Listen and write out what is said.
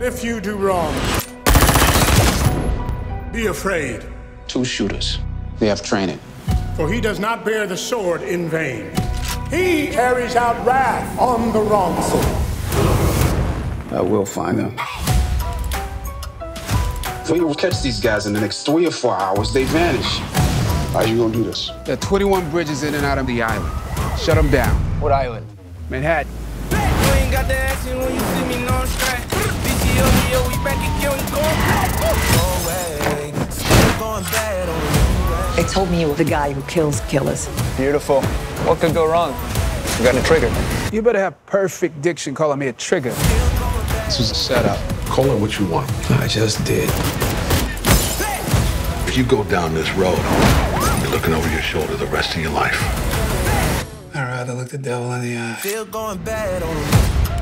If you do wrong, be afraid, Two shooters. They have training. for he does not bear the sword in vain. He carries out wrath on the wrongful. I will find them. If we don't catch these guys in the next three or four hours, they vanish. How are you gonna do this? There are 21 bridges in and out of the island. Shut them down. What island? Manhattan. They told me you were the guy who kills killers. Beautiful. What could go wrong? You got a trigger. You better have perfect diction calling me a trigger. This was a setup. Call it what you want. I just did. If you go down this road, you're looking over your shoulder the rest of your life. I'd rather look the devil in the eye. Still going bad on